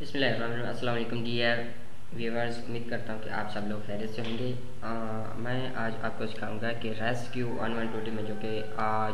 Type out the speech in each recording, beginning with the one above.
अस्सलाम dear viewers उम्मीद करता हूँ कि आप सब लोग खैरियत से होंगे। मैं आज आपको सिखाऊँगा कि रेस्क्यू वन वन टू में जो कि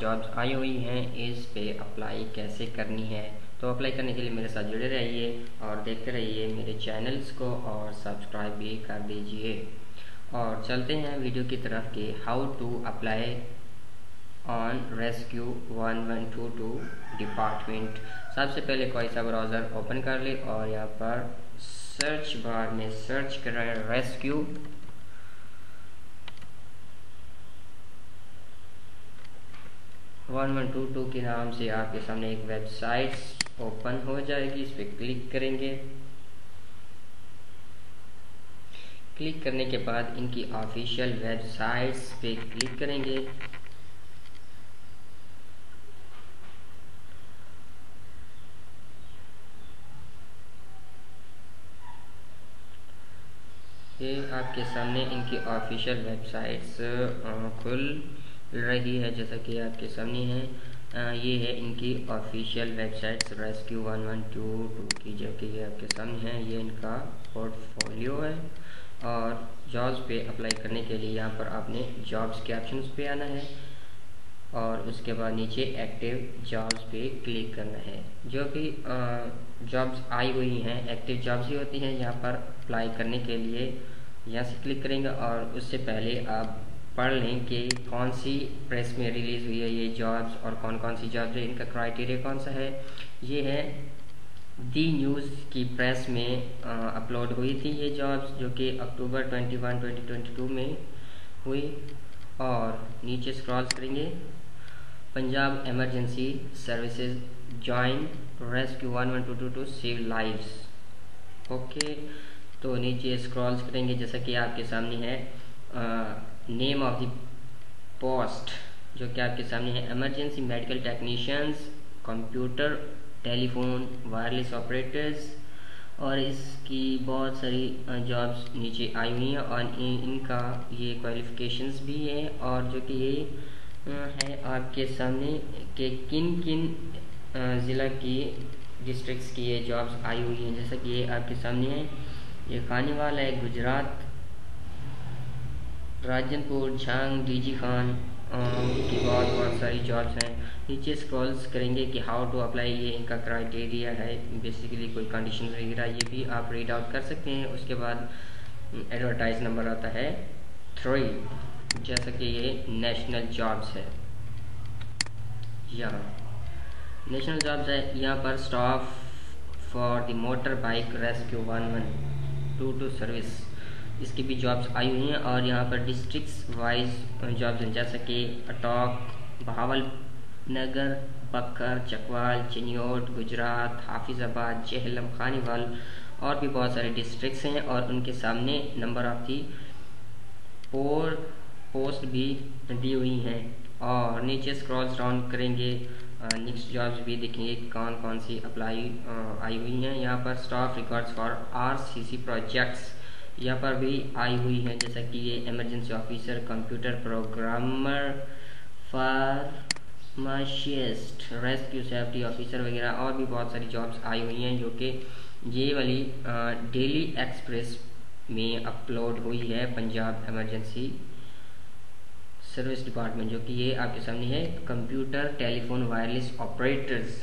जॉब्स आई हुई हैं, इस पे अप्लाई कैसे करनी है। तो अप्लाई करने के लिए मेरे साथ जुड़े रहिए और देखते रहिए मेरे चैनल्स को और सब्सक्राइब भी कर दीजिए। और चलते हैं वीडियो की तरफ़ कि how to apply on rescue one one two two department. सबसे पहले कोई सा ब्राउज़र ओपन कर ले और यहाँ पर सर्च बार में सर्च करें rescue. One one two two के नाम से आपके सामने एक वेबसाइट ओपन हो जाएगी, इस पर क्लिक करेंगे। क्लिक करने के बाद इनकी ऑफिशियल वेबसाइट्स पे क्लिक करेंगे। ये आपके सामने इनकी ऑफिशियल वेबसाइट्स खुल रही है, जैसा कि आपके सामने है। ये है इनकी official websites, rescue one one two two की, जो कि ये आपके सामने है। ये इनका पोर्टफोलियो है और जॉब्स पे अप्लाई करने के लिए यहाँ पर आपने जॉब्स के ऑप्शन पे आना है और उसके बाद नीचे एक्टिव जॉब्स पे क्लिक करना है। जो कि जॉब्स आई हुई हैं, एक्टिव जॉब्स ही होती हैं यहाँ पर। अप्लाई करने के लिए यहाँ से क्लिक करेंगे और उससे पहले आप पढ़ लें कि कौन सी प्रेस में रिलीज़ हुई है, ये जॉब्स और कौन कौन सी जॉब्स है, इनका क्राइटेरिया कौन सा है? ये है दी न्यूज़ की प्रेस में अपलोड हुई थी ये जॉब्स जो कि अक्टूबर 21 2022 में हुई और नीचे स्क्रॉल करेंगे। Punjab emergency services join rescue one one two two to save lives okay तो नीचे स्क्रॉल्स करेंगे, जैसा कि आपके सामने है नेम ऑफ़ द पोस्ट जो कि आपके सामने है emergency medical technicians computer telephone wireless operators और इसकी बहुत सारी जॉब्स नीचे आई हुई हैं, और इनका ये क्वालिफिकेशंस भी है, और जो कि ये है आपके सामने कि किन किन ज़िला की डिस्ट्रिक्ट्स की ये जॉब्स आई हुई हैं, जैसा कि ये आपके सामने है। ये खानीवाल है, गुजरात। राजनपुर, झांग, डीजी खान की बहुत बहुत सारी जॉब्स हैं। नीचे स्क्रॉल्स करेंगे कि हाउ टू अप्लाई ये इनका क्राइटेरिया है। बेसिकली कोई कंडीशन वगैरह ये भी आप रीड आउट कर सकते हैं। उसके बाद एडवर्टाइज नंबर आता है थ्री जैसा कि ये नेशनल जॉब्स है। यहाँ। नेशनल जॉब्स है, यहाँ पर staff for the motor bike rescue one one two two service इसकी भी जॉब्स आई हुई हैं और यहाँ पर डिस्ट्रिक्ट वाइज जॉब्स हैं, जैसे कि अटॉक बहावल नगर बकर चकवाल चिन्योट गुजरात हाफिज़ाबाद जहलम खानीवाल और भी बहुत सारे डिस्ट्रिक्ट्स हैं और उनके सामने नंबर ऑफ़ दी पोर पोस्ट भी दी हुई हैं और नीचे स्क्रॉल्स डाउन करेंगे नेक्स्ट जॉब्स भी देखेंगे कौन कौन सी अप्लाई आई हुई हैं। यहाँ पर staff records for R C C projects यहाँ पर भी आई हुई हैं, जैसा कि ये emergency officer computer programmer pharmacist rescue safety officer वगैरह और भी बहुत सारी जॉब्स आई हुई हैं, जो कि ये वाली डेली एक्सप्रेस में अपलोड हुई है, पंजाब इमरजेंसी सर्विस डिपार्टमेंट, जो कि ये आपके सामने है, कंप्यूटर टेलीफोन वायरलेस ऑपरेटर्स।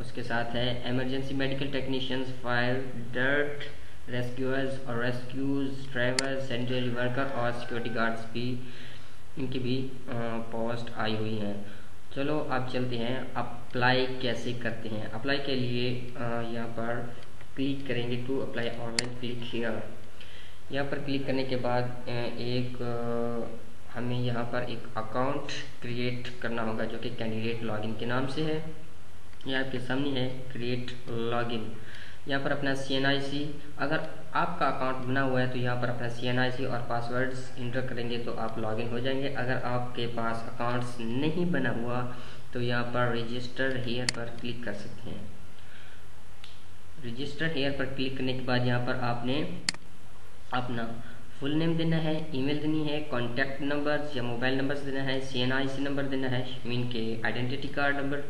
उसके साथ है emergency medical technicians fire dirt rescuers और रेस्क्यूज ड्राइवर सेंट्रल वर्कर और सिक्योरिटी गार्ड्स भी, इनकी भी पोस्ट आई हुई हैं। चलो, अब चलते हैं अप्लाई कैसे करते हैं? अप्लाई के लिए यहाँ पर क्लिक करेंगे to apply online click here यहाँ पर क्लिक करने के बाद एक हमें यहाँ पर एक अकाउंट क्रिएट करना होगा जो कि कैंडिडेट लॉगिन के नाम से है। ये आपके सामने है क्रिएट लॉगिन यहाँ पर अपना सी एन आई सी अगर आपका अकाउंट बना हुआ है तो यहाँ पर अपना सी एन आई सी और पासवर्ड्स इंटर करेंगे तो आप लॉगिन हो जाएँगे। अगर आपके पास अकाउंट्स नहीं बना हुआ तो यहाँ पर रजिस्टर हेयर पर क्लिक कर सकते हैं। रजिस्टर हेयर पर क्लिक करने के बाद यहाँ पर आपने अपना फुल नेम देना है, ईमेल देनी है कॉन्टैक्ट नंबर या मोबाइल नंबर देना है सी एन आई सी नंबर देना है मीन के आइडेंटिटी कार्ड नंबर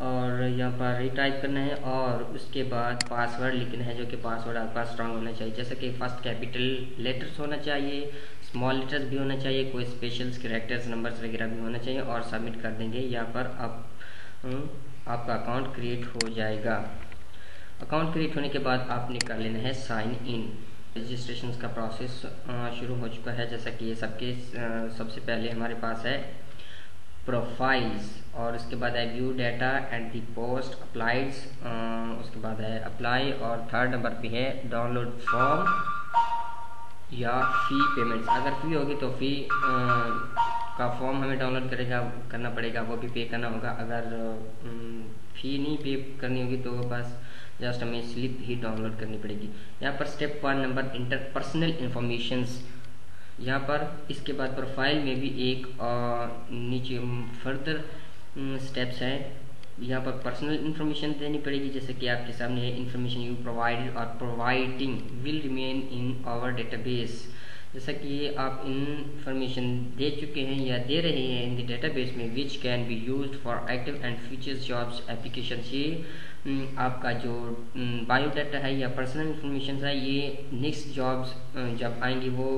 और यहाँ पर रिटाइप करना है और उसके बाद पासवर्ड लिखना है जो कि पासवर्ड आपके पास स्ट्रांग होना चाहिए। जैसे कि फ़र्स्ट कैपिटल लेटर्स होना चाहिए स्मॉल लेटर्स भी होना चाहिए, कोई स्पेशल्स करेक्टर्स नंबर्स वगैरह भी होना चाहिए और सबमिट कर देंगे। यहाँ पर आप आपका अकाउंट क्रिएट हो जाएगा। अकाउंट क्रिएट होने के बाद आपने कर लेना है साइन इन रजिस्ट्रेशन का प्रोसेस शुरू हो चुका है। जैसा कि ये सबके सबसे पहले हमारे पास है प्रोफाइल्स और उसके बाद है view data and the post applieds उसके बाद है अप्लाई और थर्ड नंबर पे है डाउनलोड फॉर्म या फ़ी पेमेंट्स अगर फ़ी होगी तो फ़ी का फॉर्म हमें डाउनलोड करेगा, करना पड़ेगा, वो भी पे करना होगा। अगर फ़ी नहीं पे करनी होगी तो बस जस्ट हमें स्लिप ही डाउनलोड करनी पड़ेगी। यहाँ पर step one number enter personal information यहाँ पर इसके बाद प्रोफ़ाइल में भी एक नीचे फर्दर स्टेप्स हैं। यहाँ पर पर्सनल इन्फॉर्मेशन देनी पड़ेगी, जैसे कि आपके सामने है इन्फॉर्मेशन यू प्रोवाइड और providing will remain in our database जैसा कि आप इंफॉर्मेशन दे चुके हैं या दे रहे हैं इन द डेटाबेस में which can be used for active and futures jobs application ये आपका जो बायोडाटा है या पर्सनल इंफॉर्मेशन है, ये नेक्स्ट जॉब्स जब आएँगी वो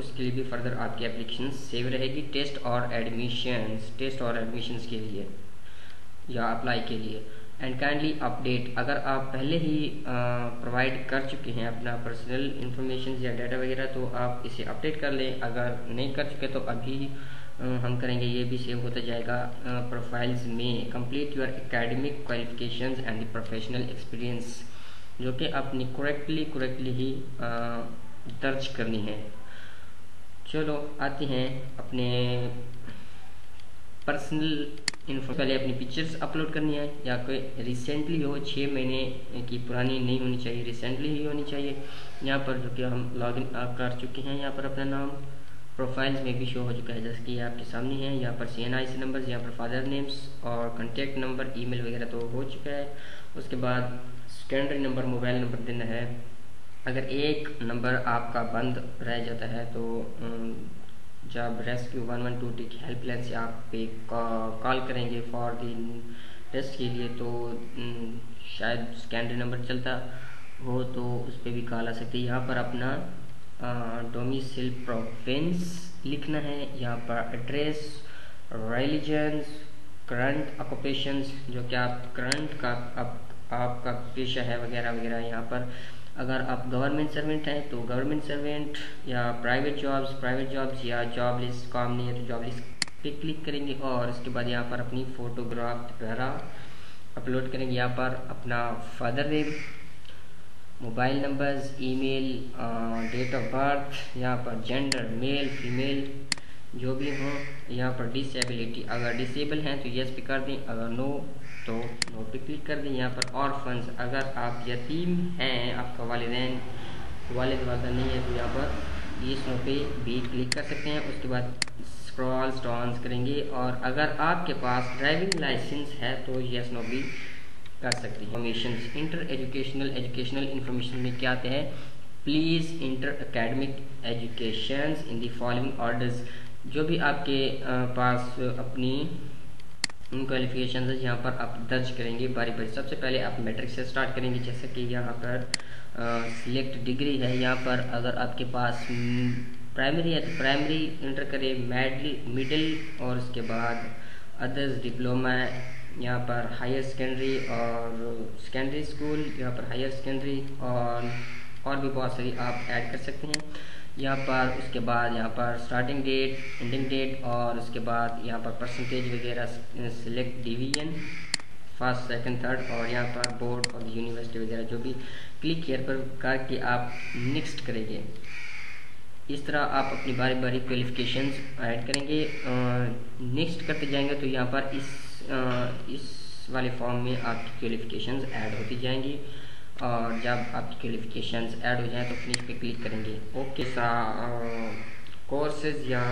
उसके लिए भी फर्दर आपकी एप्लीकेशन सेव रहेगी टेस्ट और एडमिशन टेस्ट और एडमिशन के लिए या अप्लाई के लिए। एंड काइंडली अपडेट अगर आप पहले ही प्रोवाइड कर चुके हैं अपना पर्सनल इंफॉर्मेशन या डाटा वगैरह तो आप इसे अपडेट कर लें। अगर नहीं कर चुके तो अभी हम करेंगे ये भी सेव होता जाएगा। प्रोफाइल्स में complete your academic qualifications and professional experience जो कि आपने करेक्टली करेक्टली ही दर्ज करनी है। चलो, आते हैं अपने पर्सनल इन्फो पहले अपनी पिक्चर्स अपलोड करनी है, या कोई रिसेंटली हो छः महीने की पुरानी नहीं होनी चाहिए रिसेंटली ही होनी चाहिए। यहाँ पर जो कि हम लॉगिन कर चुके हैं, यहाँ पर अपना नाम प्रोफाइल्स में भी शो हो चुका है, जैसे कि आपके सामने है। यहाँ पर सी एन आई सी नंबर यहाँ पर फादर नेम्स और कॉन्टैक्ट नंबर ईमेल वगैरह तो हो चुका है। उसके बाद सेकेंडरी नंबर मोबाइल नंबर देना है। अगर एक नंबर आपका बंद रह जाता है तो जब रेस्क्यू वन वन टू टी की हेल्पलाइन से आप पे कॉल करेंगे फॉर दी टेस्ट के लिए तो शायद सेकेंडरी नंबर चलता हो तो उस पर भी कॉल आ सकती है। यहाँ पर अपना डोमिसिल प्रोविंस लिखना है। यहाँ पर एड्रेस रिलीजन्स करंट ऑक्यूपेशंस जो कि आप करंट का आप, आपका पेशा है वगैरह वगैरह यहाँ पर अगर आप गवर्नमेंट सर्वेंट हैं तो गवर्नमेंट सर्वेंट या प्राइवेट जॉब्स प्राइवेट जॉब्स या जॉब लिस्ट काम नहीं है तो जॉब लिस्ट पे क्लिक करेंगे और उसके बाद यहाँ पर अपनी फ़ोटोग्राफ वगैरह अपलोड करेंगे। यहाँ पर अपना father name mobile numbers email date of birth यहाँ पर जेंडर मेल फीमेल जो भी हो, यहाँ पर डिसेबिलिटी अगर डिसेबल हैं तो यस पे कर दें। अगर नो तो नो पे क्लिक कर दें यहाँ पर। और फंड्स अगर आप यतीम हैं, आपका वालदेन, वालिद वालदा नहीं है तो यहाँ पर ये नो पे भी क्लिक कर सकते हैं। उसके बाद स्क्रॉल स्टॉन्स करेंगे। और अगर आपके पास ड्राइविंग लाइसेंस है तो यस नो भी कर सकते हैं। Information enter educational educational information में क्या आते हैं? Please enter academic education in the following orders जो भी आपके पास अपनी क्वालिफिकेशन है यहाँ पर आप दर्ज करेंगे बारी बारी। सबसे पहले आप मैट्रिक से स्टार्ट करेंगे। जैसे कि यहाँ पर सिलेक्ट डिग्री है। यहाँ पर अगर आपके पास प्राइमरी है तो प्राइमरी इंटर करें। मिडिल और उसके बाद अदर्स डिप्लोमा है। यहाँ पर हायर सेकेंडरी और सेकेंडरी स्कूल यहाँ पर हायर सेकेंडरी और और भी बहुत सारी आप ऐड कर सकते हैं। यहाँ पर उसके बाद यहाँ पर स्टार्टिंग डेट एंडिंग डेट और उसके बाद यहाँ पर परसेंटेज वगैरह select division first second third और यहाँ पर बोर्ड और यूनिवर्सिटी वगैरह जो भी क्लिक हेयर पर करके आप नेक्स्ट करेंगे। इस तरह आप अपनी बारी बारी क्वालिफिकेशन ऐड करेंगे नेक्स्ट करते जाएँगे तो यहाँ पर इस आ, इस वाले फॉर्म में आपकी क्वालिफिकेशन ऐड होती जाएँगी। और जब आपकी क्वालिफिकेशंस ऐड हो जाएँ तो फिनिश पे क्लिक करेंगे। ओके सा कोर्सेज या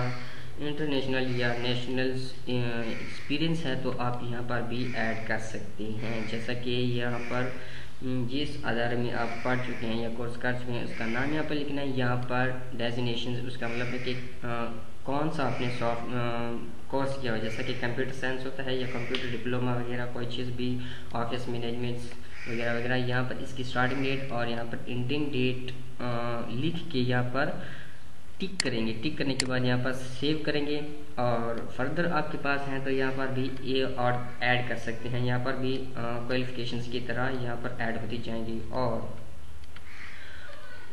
इंटरनेशनल या नेशनल एक्सपीरियंस है तो आप यहाँ पर भी ऐड कर सकते हैं। जैसा कि यहाँ पर जिस आधार में आप पढ़ चुके हैं या कोर्स कर चुके हैं, उसका नाम यहाँ पर लिखना है। यहाँ पर डेजिनेशन उसका मतलब है कि कौन सा आपने सॉफ्ट कोर्स किया हो? जैसा कि कंप्यूटर साइंस होता है या कंप्यूटर डिप्लोमा वगैरह, कोई चीज़ भी ऑफ़िस मैनेजमेंट वगैरह वगैरह। यहाँ पर इसकी स्टार्टिंग डेट और यहाँ पर एंडिंग डेट लिख के यहाँ पर टिक करेंगे। टिक करने के बाद यहाँ पर सेव करेंगे और फर्दर आपके पास हैं तो यहाँ पर भी ये और ऐड कर सकते हैं। यहाँ पर भी क्वालिफिकेशन की तरह यहाँ पर ऐड होती जाएँगी और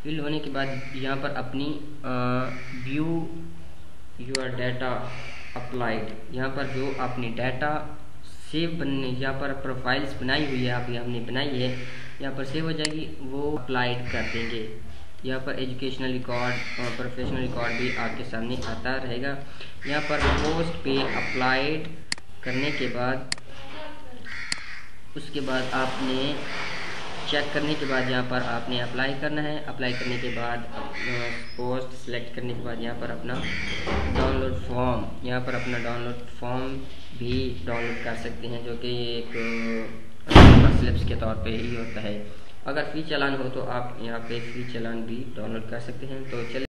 फिल होने के बाद यहाँ पर अपनी व्यू योर डाटा अप्लाइड यहाँ पर जो आपने डाटा सेव बनने, यहाँ पर प्रोफाइल्स बनाई हुई है अभी हमने बनाई है। यहाँ पर सेव हो जाएगी, वो अप्लाइड कर देंगे। यहाँ पर एजुकेशनल रिकॉर्ड और प्रोफेशनल रिकॉर्ड भी आपके सामने आता रहेगा। यहाँ पर पोस्ट पे अप्लाइड करने के बाद, उसके बाद आपने चेक करने के बाद यहाँ पर आपने अप्लाई करना है। अप्लाई करने के बाद पोस्ट सेलेक्ट करने के बाद यहाँ पर अपना डाउनलोड फॉर्म यहाँ पर अपना डाउनलोड फॉर्म भी डाउनलोड कर सकते हैं, जो कि एक स्लिप्स के तौर पे ही होता है। अगर फ्री चलान हो तो आप यहाँ पे फ्री चलान भी डाउनलोड कर सकते हैं। तो चले